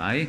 拜